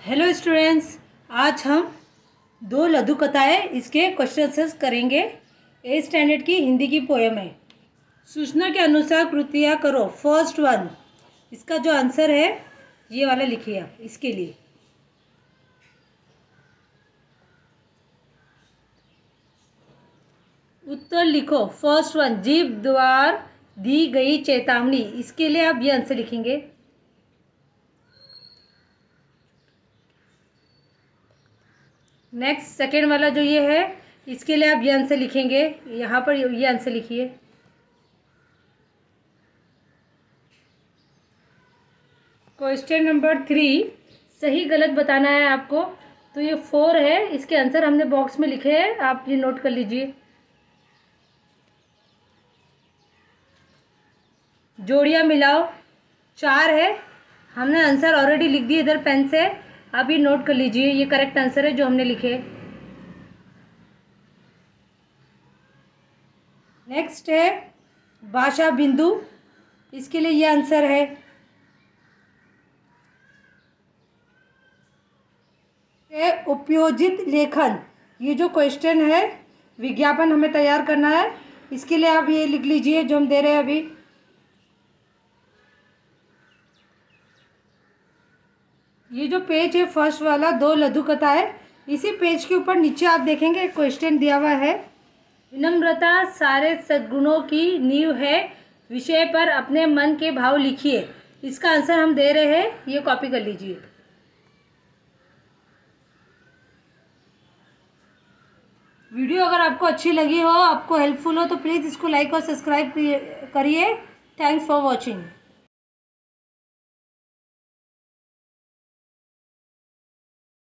Hello students आज हम दो लघु कथाएँ इसके क्वेश्चन करेंगे। ए स्टैंडर्ड की हिंदी की पोएम है। सूचना के अनुसार कृतियाँ करो। फ़र्स्ट वन इसका जो आंसर है, ये वाला लिखिए आप, इसके लिए। उत्तर लिखो। फ़र्स्ट वन जीव द्वार दी गई चेतावनी। इसके लिए आप ये आंसर लिखेंगे। नेक्स्ट सेकेंड वाला जो ये है, इसके लिए आप ये आंसर लिखेंगे। यहाँ पर ये आंसर लिखिए। क्वेश्चन नंबर थ्री सही गलत बताना है आपको। तो ये फोर है, इसके आंसर हमने बॉक्स में लिखे हैं, आप ये नोट कर लीजिए। जोड़ियाँ मिलाओ। चार है, हमने आंसर ऑलरेडी लिख दिए इधर पेन से। आप ये नोट कर लीजिए, ये करेक्ट आंसर है जो हमने लिखे नेक्स्ट है, भाषा बिंदु। इसके लिए ये आंसर है। उपयोजित लेखन। ये जो क्वेश्चन है, विज्ञापन हमें तैयार करना है। इसके लिए आप ये लिख लीजिए जो हम दे रहे हैं अभी। ये जो पेज है, फ़र्स्ट वाला, दो लघु कथा है। इसी पेज के ऊपर नीचे आप देखेंगे, एक क्वेश्चन दिया हुआ है। विनम्रता सारे सद्गुणों की नींव है, विषय पर अपने मन के भाव लिखिए। इसका आंसर हम दे रहे हैं, ये कॉपी कर लीजिए। वीडियो अगर आपको अच्छी लगी हो, आपको हेल्पफुल हो तो प्लीज़ इसको लाइक और सब्सक्राइब करिए। Thanks for watching